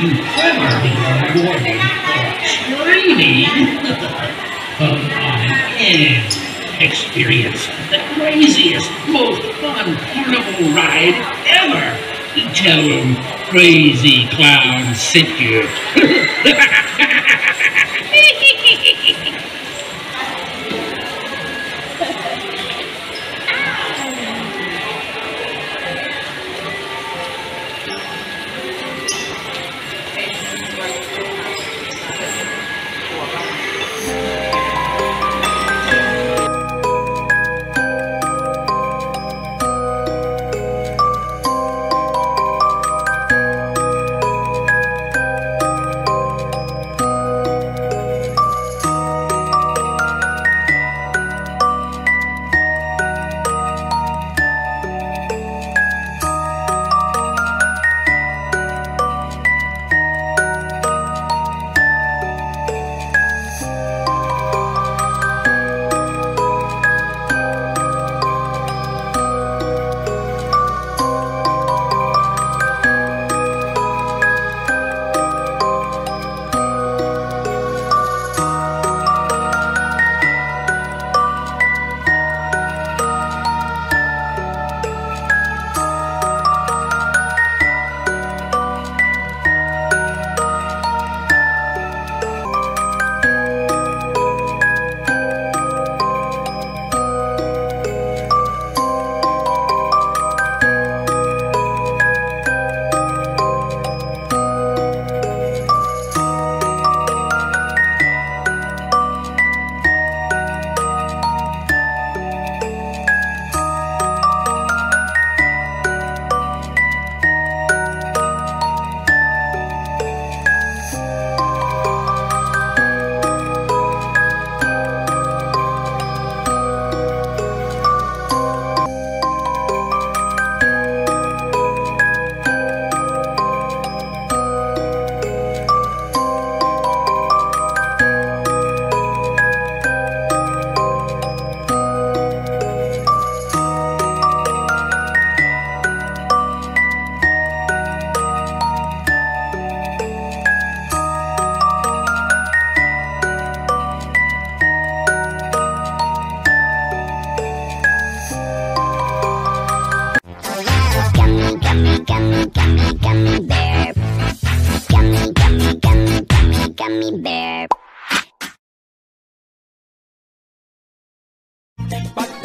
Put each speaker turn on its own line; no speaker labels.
you ever been rewarded for screaming. Come on in. Experience the craziest, most fun carnival ride ever. Tell them Crazy Clown sent you.
Pattaya